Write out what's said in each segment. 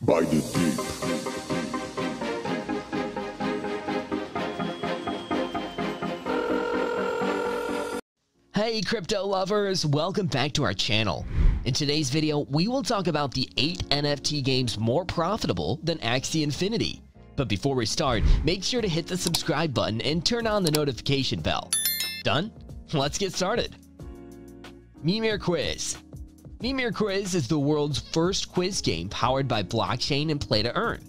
by the deep. Hey crypto lovers, welcome back to our channel. In today's video, we will talk about the 8 NFT games more profitable than Axie Infinity. But before we start, make sure to hit the subscribe button and turn on the notification bell. Done? Let's get started. Mimir Quiz Mimir Quiz is the world's first quiz game powered by blockchain and play to earn.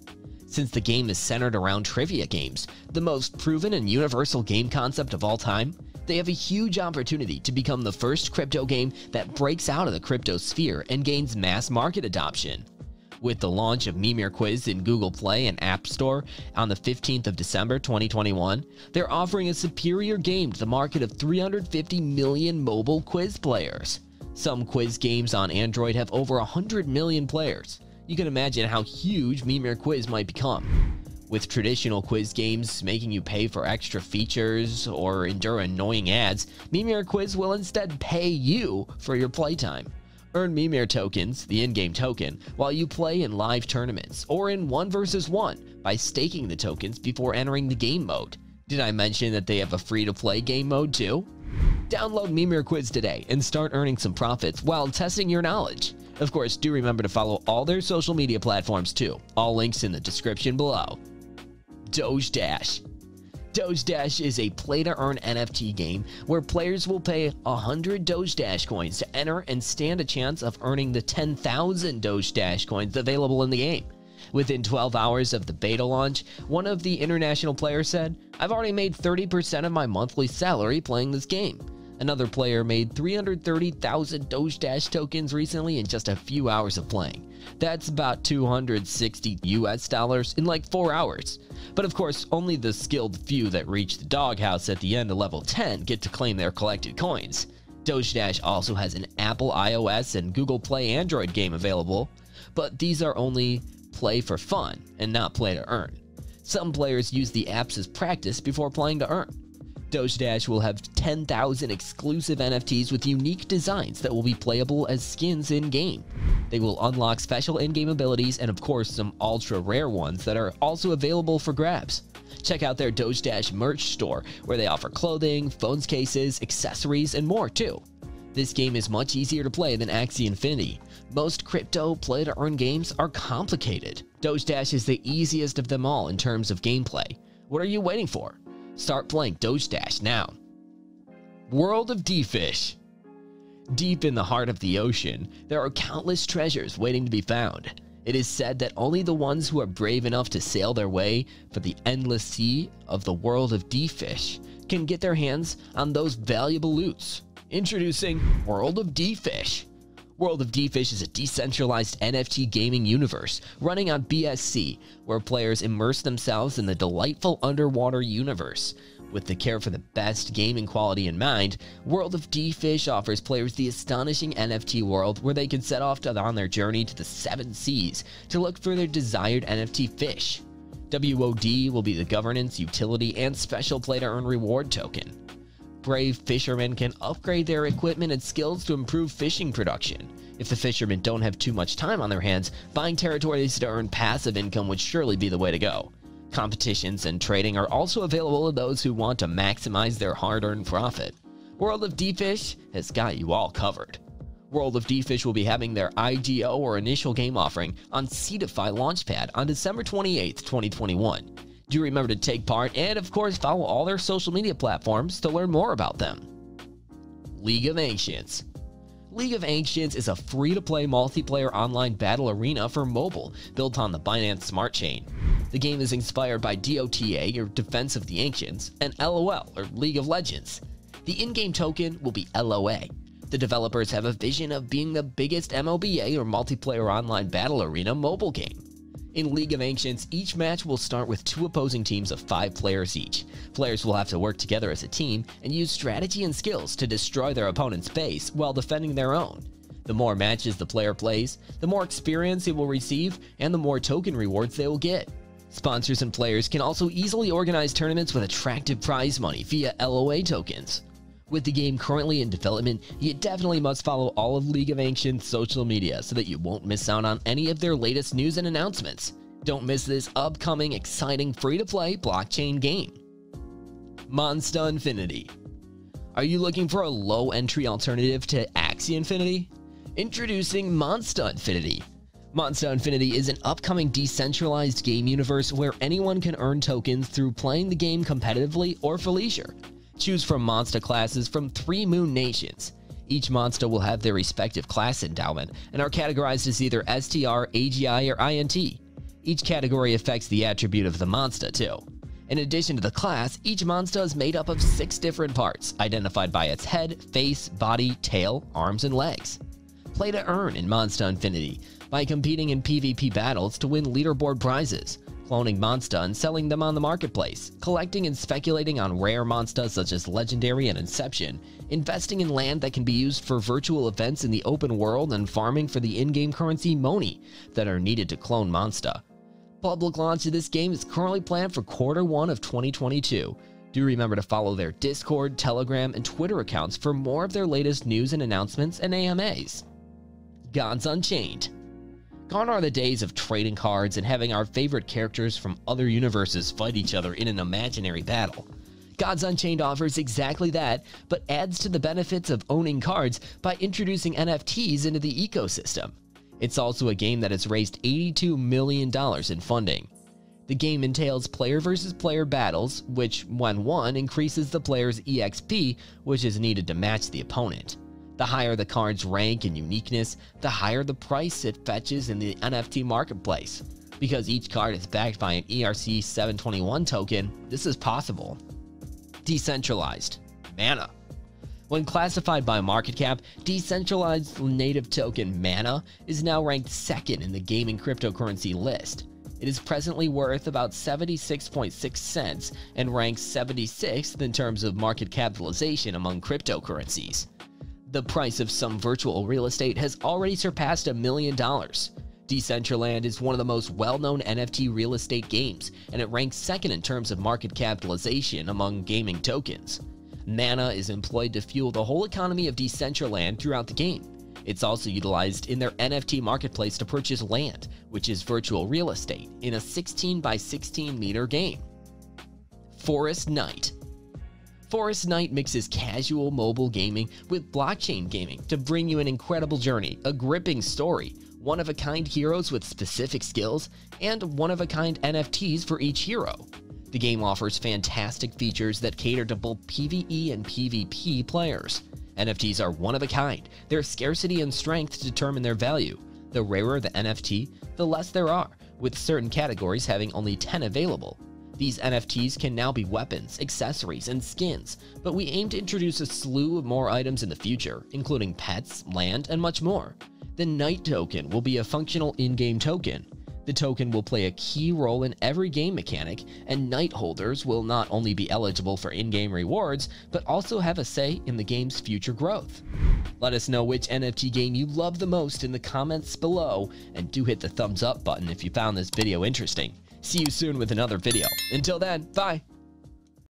Since the game is centered around trivia games, the most proven and universal game concept of all time, they have a huge opportunity to become the first crypto game that breaks out of the crypto sphere and gains mass market adoption. With the launch of Mimir Quiz in Google Play and App Store on the 15th of December 2021, they're offering a superior game to the market of 350 million mobile quiz players. Some quiz games on Android have over 100 million players. You can imagine how huge Mimir Quiz might become. With traditional quiz games making you pay for extra features or endure annoying ads, Mimir Quiz will instead pay you for your playtime. Earn Mimir tokens, the in-game token, while you play in live tournaments or in 1 versus 1 by staking the tokens before entering the game mode. Did I mention that they have a free-to-play game mode too? Download Mimir Quiz today and start earning some profits while testing your knowledge. Of course, do remember to follow all their social media platforms too. All links in the description below. Doge Dash. Doge Dash is a play to earn NFT game where players will pay 100 Doge Dash coins to enter and stand a chance of earning the 10,000 Doge Dash coins available in the game. Within 12 hours of the beta launch, one of the international players said, I've already made 30% of my monthly salary playing this game. Another player made 330,000 Doge Dash tokens recently in just a few hours of playing. That's about 260 US dollars in like 4 hours. But of course, only the skilled few that reach the doghouse at the end of level 10 get to claim their collected coins. Doge Dash also has an Apple iOS and Google Play Android game available, but these are only play for fun and not play to earn. Some players use the apps as practice before playing to earn. Doge Dash will have 10,000 exclusive NFTs with unique designs that will be playable as skins in game. They will unlock special in game abilities and, of course, some ultra rare ones that are also available for grabs. Check out their Doge Dash merch store, where they offer clothing, phones cases, accessories, and more, too. This game is much easier to play than Axie Infinity. Most crypto play to earn games are complicated. Doge Dash is the easiest of them all in terms of gameplay. What are you waiting for? Start playing Doge Dash now. World of Defish Deep in the heart of the ocean, there are countless treasures waiting to be found. It is said that only the ones who are brave enough to sail their way for the endless sea of the world of Defish can get their hands on those valuable loots. Introducing World of Defish. World of Defish is a decentralized NFT gaming universe running on BSC, where players immerse themselves in the delightful underwater universe. With the care for the best gaming quality in mind, World of Defish offers players the astonishing NFT world where they can set off to, on their journey to the seven seas to look for their desired NFT fish. WOD will be the governance, utility, and special play to earn reward token brave fishermen can upgrade their equipment and skills to improve fishing production. If the fishermen don't have too much time on their hands, buying territories to earn passive income would surely be the way to go. Competitions and trading are also available to those who want to maximize their hard-earned profit. World of Defish has got you all covered. World of Defish will be having their IGO or initial game offering on Seedify Launchpad on December 28, 2021. Do remember to take part and, of course, follow all their social media platforms to learn more about them. League of Ancients League of Ancients is a free-to-play multiplayer online battle arena for mobile built on the Binance Smart Chain. The game is inspired by DOTA, or Defense of the Ancients, and LOL, or League of Legends. The in-game token will be LOA. The developers have a vision of being the biggest MOBA, or multiplayer online battle arena mobile game. In League of Ancients, each match will start with two opposing teams of five players each. Players will have to work together as a team and use strategy and skills to destroy their opponent's base while defending their own. The more matches the player plays, the more experience he will receive and the more token rewards they will get. Sponsors and players can also easily organize tournaments with attractive prize money via LOA tokens. With the game currently in development, you definitely must follow all of League of Ancients' social media so that you won't miss out on any of their latest news and announcements. Don't miss this upcoming exciting free-to-play blockchain game. Monsta Infinity Are you looking for a low-entry alternative to Axie Infinity? Introducing Monsta Infinity. Monsta Infinity is an upcoming decentralized game universe where anyone can earn tokens through playing the game competitively or for leisure. Choose from monster classes from three moon nations. Each monster will have their respective class endowment and are categorized as either STR, AGI, or INT. Each category affects the attribute of the monster too. In addition to the class, each monster is made up of six different parts, identified by its head, face, body, tail, arms, and legs. Play to earn in Monsta Infinity by competing in PvP battles to win leaderboard prizes cloning Monsta and selling them on the marketplace, collecting and speculating on rare Monstas such as Legendary and Inception, investing in land that can be used for virtual events in the open world, and farming for the in-game currency Moni that are needed to clone Monsta. Public launch of this game is currently planned for quarter one of 2022. Do remember to follow their Discord, Telegram, and Twitter accounts for more of their latest news and announcements and AMAs. Gods Unchained Gone are the days of trading cards and having our favorite characters from other universes fight each other in an imaginary battle. Gods Unchained offers exactly that, but adds to the benefits of owning cards by introducing NFTs into the ecosystem. It's also a game that has raised $82 million in funding. The game entails player versus player battles, which, when won, increases the player's EXP, which is needed to match the opponent. The higher the card's rank and uniqueness, the higher the price it fetches in the NFT marketplace. Because each card is backed by an ERC 721 token, this is possible. Decentraland Mana when classified by market cap, Decentraland native token Mana is now ranked second in the gaming cryptocurrency list. It is presently worth about 76.6 cents and ranks 76th in terms of market capitalization among cryptocurrencies. The price of some virtual real estate has already surpassed a million dollars. Decentraland is one of the most well-known NFT real estate games, and it ranks second in terms of market capitalization among gaming tokens. Mana is employed to fuel the whole economy of Decentraland throughout the game. It's also utilized in their NFT marketplace to purchase land, which is virtual real estate, in a 16 by 16 meter game. Forest Knight Forest Knight mixes casual mobile gaming with blockchain gaming to bring you an incredible journey, a gripping story, one of a kind heroes with specific skills, and one of a kind NFTs for each hero. The game offers fantastic features that cater to both PvE and PvP players. NFTs are one of a kind. Their scarcity and strength determine their value. The rarer the NFT, the less there are, with certain categories having only 10 available. These NFTs can now be weapons, accessories, and skins, but we aim to introduce a slew of more items in the future, including pets, land, and much more. The Knight token will be a functional in-game token. The token will play a key role in every game mechanic, and Knight holders will not only be eligible for in-game rewards, but also have a say in the game's future growth. Let us know which NFT game you love the most in the comments below, and do hit the thumbs up button if you found this video interesting. See you soon with another video. Until then, bye!